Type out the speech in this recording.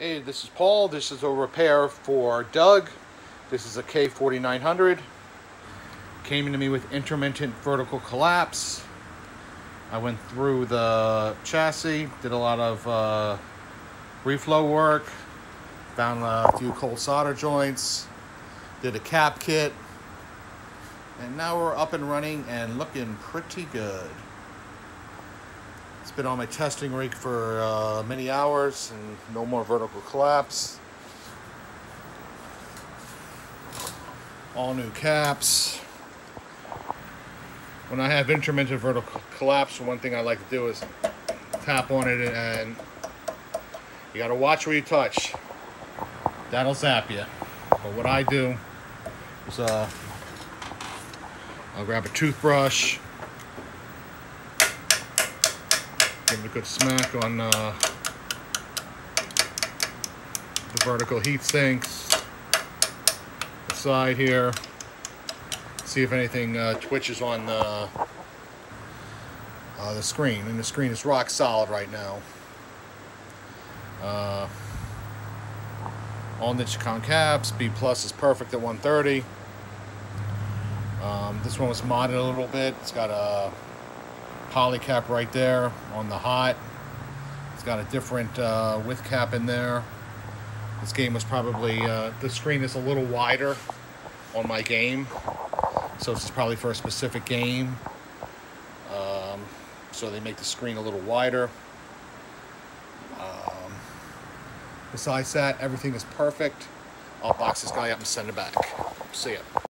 Hey, this is Paul. This is a repair for Doug. This is a K4900. Came into me with intermittent vertical collapse. I went through the chassis, did a lot of uh, reflow work, found a few cold solder joints, did a cap kit, and now we're up and running and looking pretty good. It's been on my testing rig for uh, many hours and no more vertical collapse. All new caps. When I have intermittent vertical collapse, one thing I like to do is tap on it and you gotta watch where you touch. That'll zap you. But what I do is uh, I'll grab a toothbrush, give it a good smack on uh, the vertical heat sinks, the side here. See if anything uh, twitches on the, uh, the screen. And the screen is rock solid right now. Uh, all Nichicon caps. B plus is perfect at 130. Um, this one was modded a little bit. It's got a poly cap right there on the hot. It's got a different uh, width cap in there. This game was probably, uh, the screen is a little wider on my game. So this is probably for a specific game. Um, so they make the screen a little wider. Um, besides that, everything is perfect. I'll box this guy up and send it back. See ya.